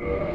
Uh.